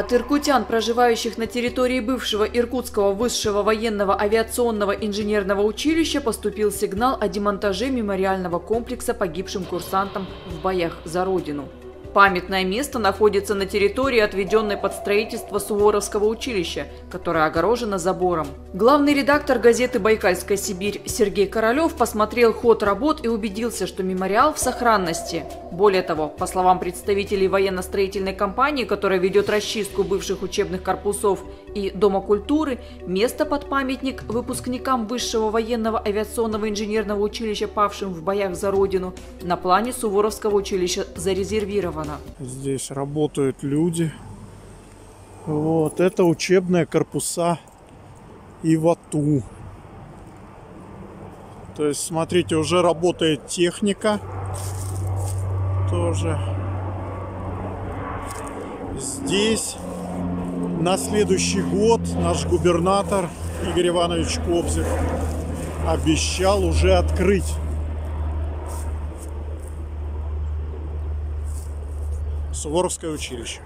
От иркутян, проживающих на территории бывшего Иркутского высшего военного авиационного инженерного училища, поступил сигнал о демонтаже мемориального комплекса погибшим курсантам в боях за Родину. Памятное место находится на территории, отведенной под строительство Суворовского училища, которое огорожено забором. Главный редактор газеты «Байкальская Сибирь» Сергей Королев посмотрел ход работ и убедился, что мемориал в сохранности. Более того, по словам представителей военно-строительной компании, которая ведет расчистку бывших учебных корпусов и Дома культуры, место под памятник выпускникам Высшего военного авиационного инженерного училища, павшим в боях за Родину, на плане Суворовского училища зарезервировано. Здесь работают люди. Вот, это учебные корпуса ИВАТУ. То есть, смотрите, уже работает техника. Тоже. Здесь на следующий год наш губернатор Игорь Иванович Кобзев обещал уже открыть Суворовское училище.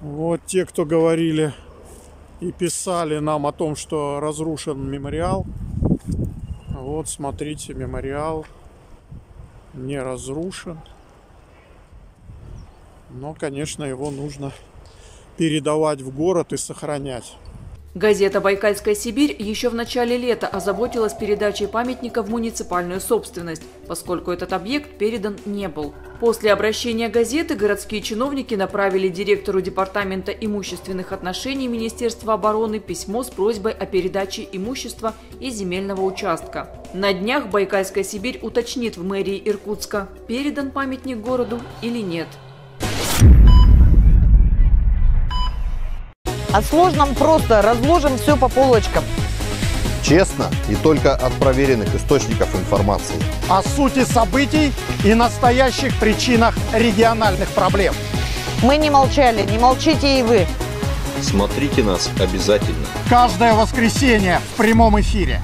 Вот те, кто говорили и писали нам о том, что разрушен мемориал. Вот, смотрите, мемориал не разрушен. Но, конечно, его нужно передавать в город и сохранять. Газета «Байкальская Сибирь» еще в начале лета озаботилась передачей памятника в муниципальную собственность, поскольку этот объект передан не был. После обращения газеты городские чиновники направили директору Департамента имущественных отношений Министерства обороны письмо с просьбой о передаче имущества и земельного участка. На днях Байкальская Сибирь уточнит в мэрии Иркутска, передан памятник городу или нет. О сложном просто разложим все по полочкам. Честно и только от проверенных источников информации. О сути событий и настоящих причинах региональных проблем. Мы не молчали, не молчите и вы. Смотрите нас обязательно. Каждое воскресенье в прямом эфире.